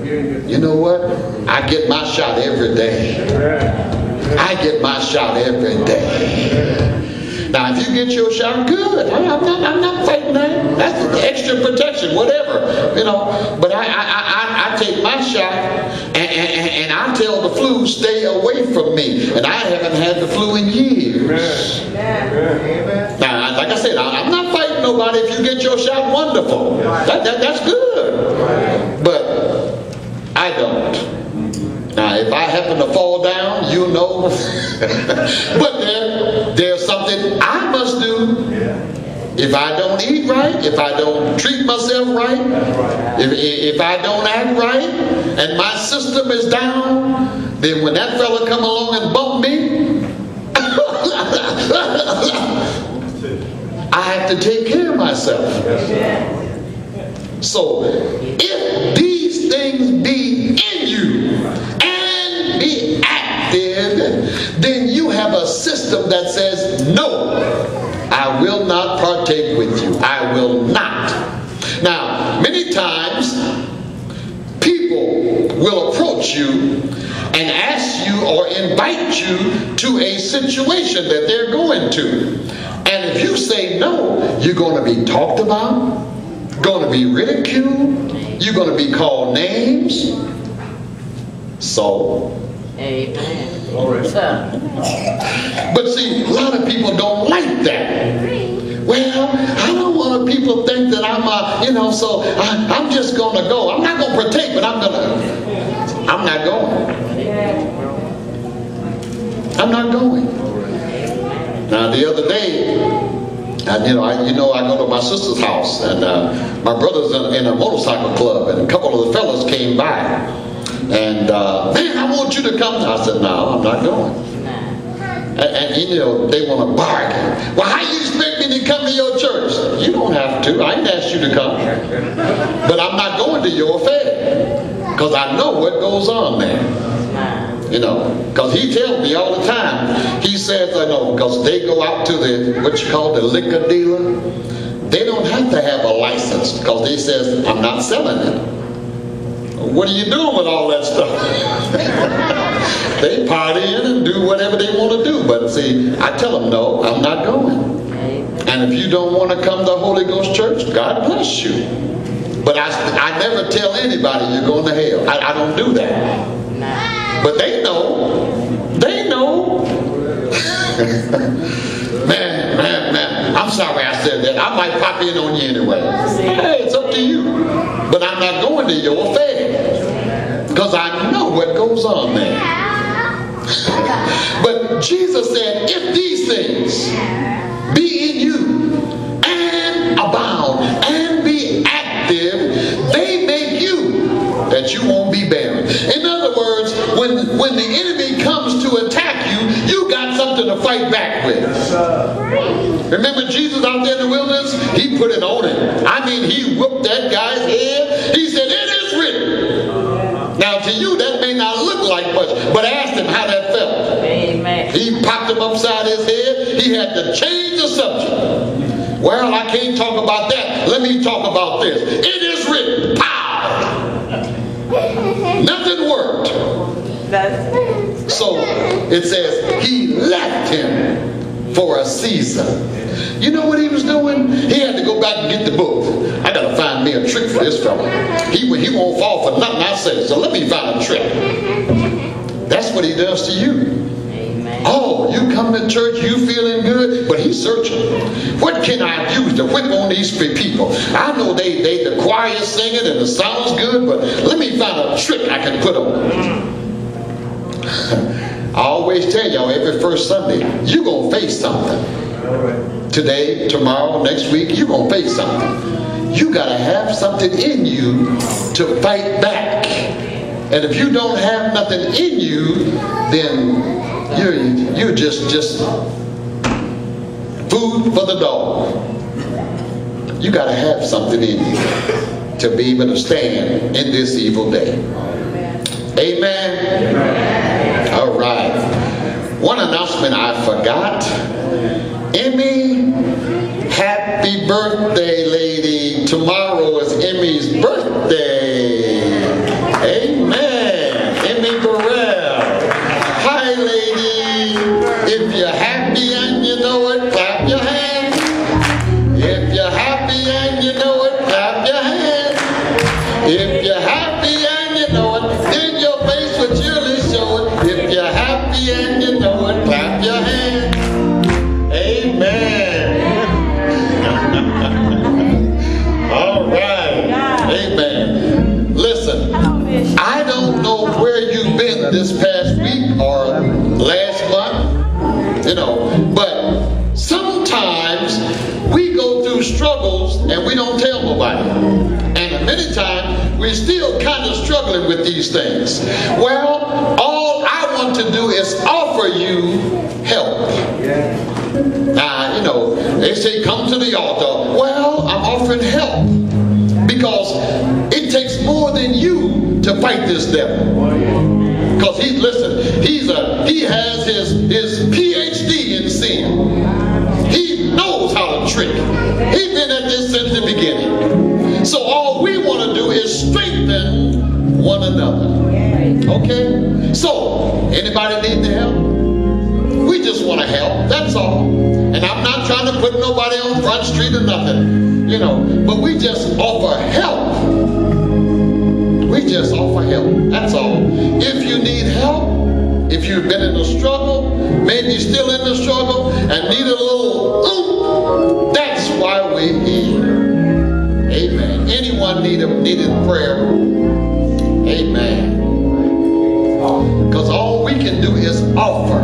[SPEAKER 9] You know what? I get my shot every day. I get my shot every day. Now, if you get your shot, good. I'm not, I'm not fighting that. That's extra protection, whatever, you know. But I, I, I, I take my shot, and, and, and I tell the flu, stay away from me. And I haven't had the flu in years. Now, like I said, I, I'm not fighting nobody. If you get your shot, wonderful. That, that, that's good. But I don't. Now, if I happen to fall down, you know. (laughs) but there, there's something I must do. If I don't eat right, if I don't treat myself right, if, if I don't act right, and my system is down, then when that fella come along and bump me, (laughs) I have to take care of myself. So, if these things be in you and be active, then you have a system that says, no, I will not partake with you. I will not. Now, many times, people will approach you and ask you or invite you to a situation that they're going to. And if you say no, you're going to be talked about, going to be ridiculed, you're going to be called names. So,
[SPEAKER 10] Amen.
[SPEAKER 9] but see, a lot of people don't like that. Well, I don't want people to think that I'm, uh, you know, so I, I'm just going to go. I'm not going to partake, but I'm going to, I'm not going. I'm not going. Now, the other day, and you know, I, you know, I go to my sister's house, and uh, my brother's in, in, a motorcycle club, and a couple of the fellas came by, and uh, man, I want you to come. I said, no, I'm not going. And, and, you know, they want to bargain. Well, how you expect me to come to your church? You don't have to. I ain't asked you to come, but I'm not going to your affair because I know what goes on there. You know, because he tells me all the time. He says, I know, because they go out to the what you call the liquor dealer. They don't have to have a license because they says I'm not selling it. What are you doing with all that stuff? (laughs) they party in and do whatever they want to do. But see, I tell them, no, I'm not going. And if you don't want to come to Holy Ghost Church, God bless you. But I, I never tell anybody you're going to hell. I, I don't do that. But they know. They know. (laughs) man, man, man. I'm sorry I said that. I might pop in on you anyway. Hey, it's up to you. But I'm not going to your affair. Because I know what goes on there. (laughs) but Jesus said, if these things be in you and abound and be active, they make you that you won't be barren. In other words, when, the enemy comes to attack you, you got something to fight back with. Remember Jesus out there in the wilderness? He put it on him. I mean, he whooped that guy's head. He said, it is written. Now, to you, that may not look like much, but ask him how that felt.
[SPEAKER 10] Amen.
[SPEAKER 9] He popped him upside his head. He had to change the subject. Well, I can't talk about that. Let me talk about this. It is written. Pow! Nothing worked. So it says he left him for a season. You know what he was doing? He had to go back and get the book. I gotta find me a trick for this fella. He, he won't fall for nothing I say, so let me find a trick. That's That's what he does to you. Oh, you come to church, you feeling good, but he's searching. What can I use to whip on these people? I know they, they the choir is singing and it sounds good, but let me find a trick I can put on. I always tell y'all every first Sunday, you're going to face something. Today, tomorrow, next week, you're going to face something. You got to have something in you to fight back. And if you don't have nothing in you, then you're, you're just, just food for the dog. You got to have something in you to be able to stand in this evil day. Amen. Amen. Right. One announcement I forgot. Emmy, happy birthday, lady. Tomorrow these things. Well, all I want to do is offer you help. Now, you know, they say come to the altar. Well, I'm offering help because it takes more than you to fight this devil. Because he, listen, he's a, he has his, his PhD in sin. He knows how to trick. He's been one another. Okay? So, anybody need the help? We just want to help. That's all. And I'm not trying to put nobody on Front Street or nothing. You know, but we just offer help. We just offer help. That's all. If you need help, if you've been in a struggle, maybe still in the struggle, and need a little oomph, that's why we're here. Amen. Anyone need a, needed prayer? Amen. Because all we can do is offer.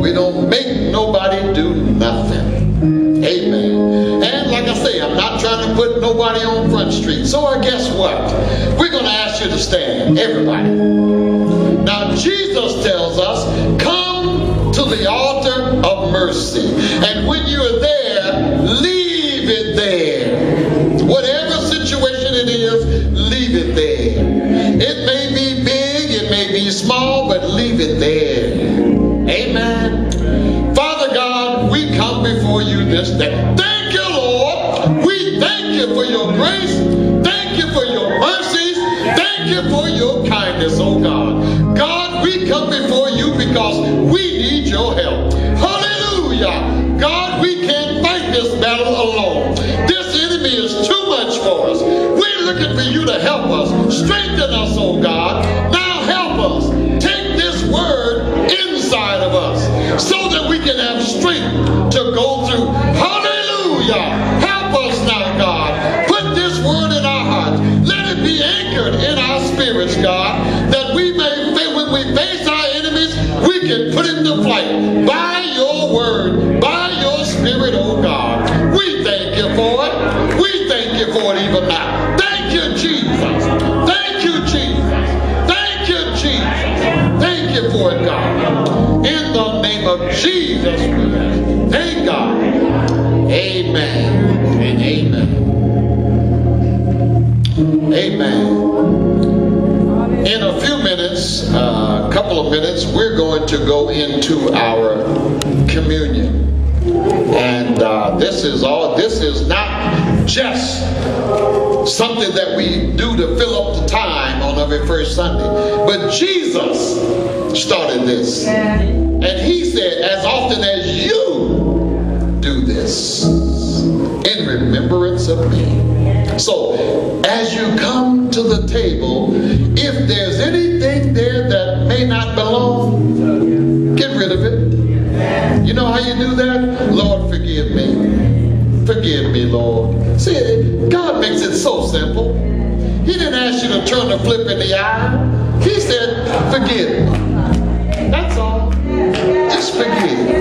[SPEAKER 9] We don't make nobody do nothing. Amen. And like I say, I'm not trying to put nobody on Front Street. So I guess what? We're going to ask you to stand. Everybody. Now Jesus tells us, come to the altar of mercy. And when you're Amen and amen. Amen. In a few minutes, a uh, couple of minutes, we're going to go into our communion. And uh, this is all, this is not just something that we do to fill up the time on every first Sunday. But Jesus started this. And he said, as often as you do this, in remembrance of me. So, as you come to the table, if there's anything there that may not belong, get rid of it. You know how you do that? Lord, forgive me. Forgive me, Lord. See, God makes it so simple. He didn't ask you to turn the flip in the eye. He said, forgive me. That's all. Just forgive.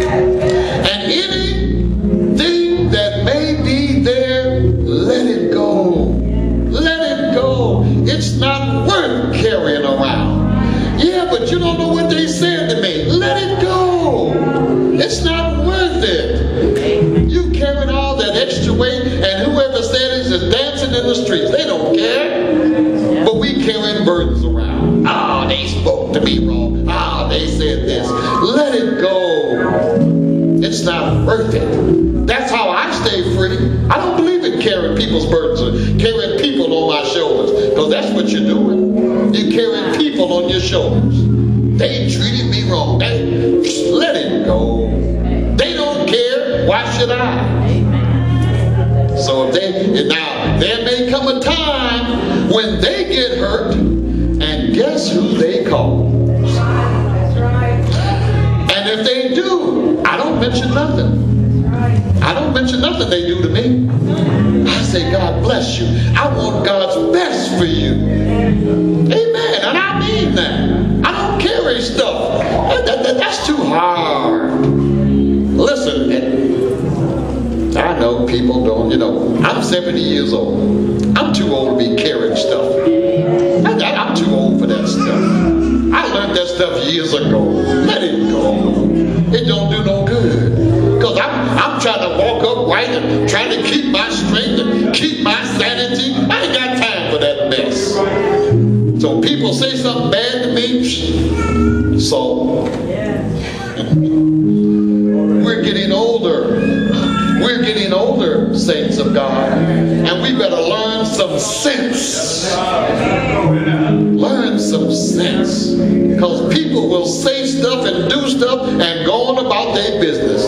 [SPEAKER 9] Shoulders. They treated me wrong. They, let it go. They don't care. Why should I? So if they now there may come a time when they get hurt, and guess who they call? And if they do, I don't mention nothing. I don't mention nothing they do to me. I say, God bless you. I want God's best for you. Amen. I that. I don't carry stuff. That, that, that's too hard. Listen, I know people don't, you know, I'm 70 years old. I'm too old to be carrying stuff. I, I'm too old for that stuff. I learned that stuff years ago. Let it go. It don't do no good. Because I'm, I'm trying to walk upright and trying to keep my strength and keep my sanity. I ain't got time for that mess. So people say something bad to me, so we're getting older. We're getting older, saints of God, and we better learn some sense. Learn some sense. Because people will say stuff and do stuff and go on about their business.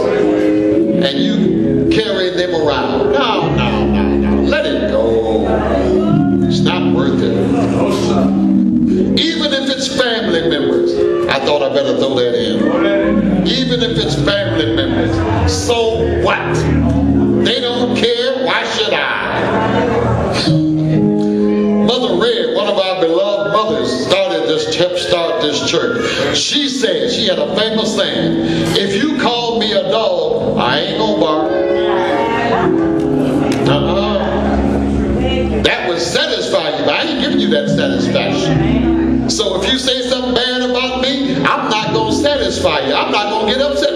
[SPEAKER 9] This church. She said, she had a famous saying, if you call me a dog, I ain't gonna bark. Uh-uh. That would satisfy you, but I ain't giving you that satisfaction. So if you say something bad about me, I'm not gonna satisfy you. I'm not gonna get upset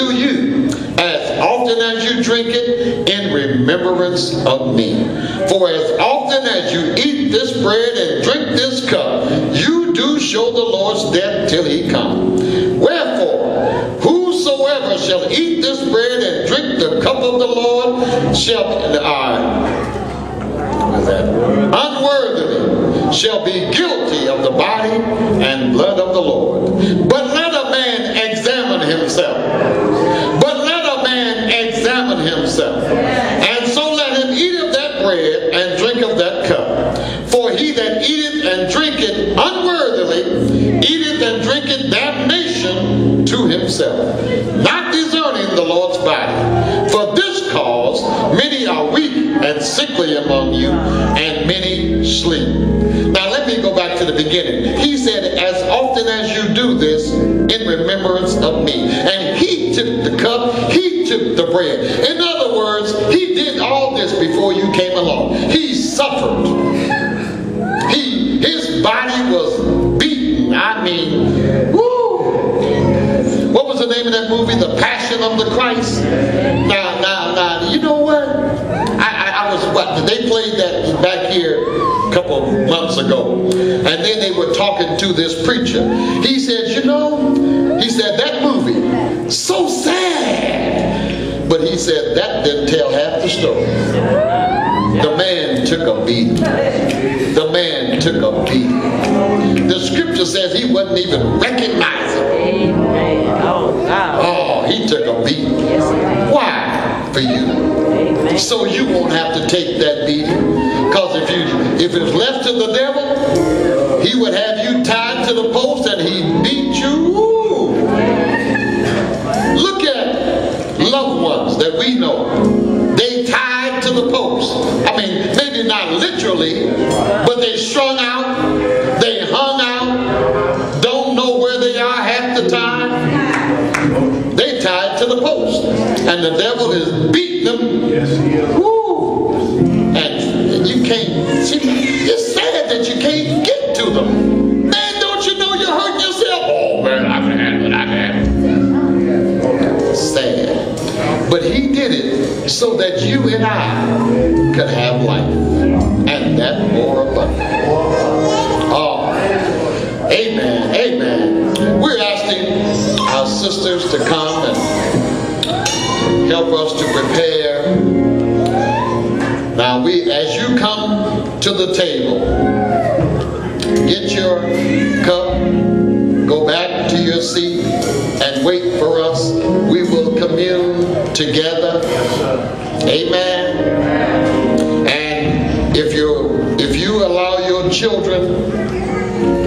[SPEAKER 9] do you, as often as you drink it, in remembrance of me. For as often as you eat this bread and drink this cup, you do show the Lord's death till he come. Wherefore, whosoever shall eat this bread and drink the cup of the Lord shall is that? unworthily shall be guilty of the body and blood of the Lord. But let himself. But let a man examine himself. And so let him eat of that bread and drink of that cup. For he that eateth and drinketh unworthily eateth and drinketh damnation to himself, not discerning the Lord's body. For this cause many are weak and sickly among you, and many sleep. Now go back to the beginning. He said, as often as you do this, in remembrance of me. And he took the cup, he took the bread. In other words, he did all this before you came along. He suffered. He his body was beaten. I mean, woo. What was the name of that movie? The Passion of the Christ. Now, now, you know what? I, I, What? They played that back here a couple of months ago, and then they were talking to this preacher. He said, you know, he said that movie so sad, but he said that didn't tell half the story. The man took a beating. The man took a beating. The scripture says he wasn't even recognizable. Oh, wow. Oh, he took a beating. Why? For you. So you won't have to take that beating. Because if you if it was left to the devil, he would have you tied to the post and he'd beat you. Look at And the devil is beating them.
[SPEAKER 1] Yes, he is.
[SPEAKER 9] Woo! And you can't, see, it's sad that you can't get to them. Man, don't you know you're hurting yourself? Oh, man, I can handle it, I can handle it. Sad. But he did it so that you and I could have life. And that more abundant. Oh, amen, amen. We're asking our sisters to come and help us to prepare. Now we, as you come to the table, get your cup, go back to your seat, and wait for us. We will commune together. Amen. And if you if you allow your children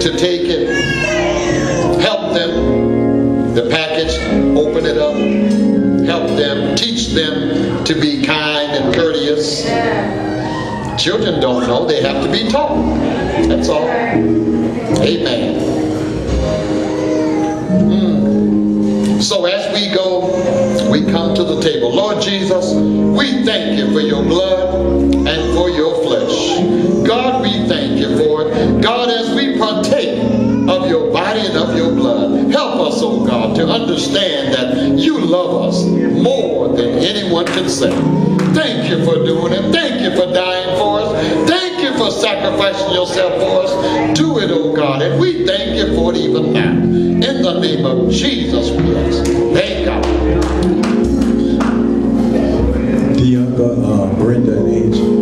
[SPEAKER 9] to take it, help them. The package, open it up, them, teach them to be kind and courteous. Children don't know, they have to be taught. That's all. Amen. Mm. So as we go, we come to the table. Lord Jesus, we thank you for your blood and for your flesh. God, we thank you for it. God, as we partake of your body and of your blood, to understand that you love us more than anyone can say. Thank you for doing it. Thank you for dying for us. Thank you for sacrificing yourself for us. Do it, oh God. And we thank you for it even now. In the name of Jesus, Christ. Thank God.
[SPEAKER 3] Bianca, uh, Brenda, and Angel.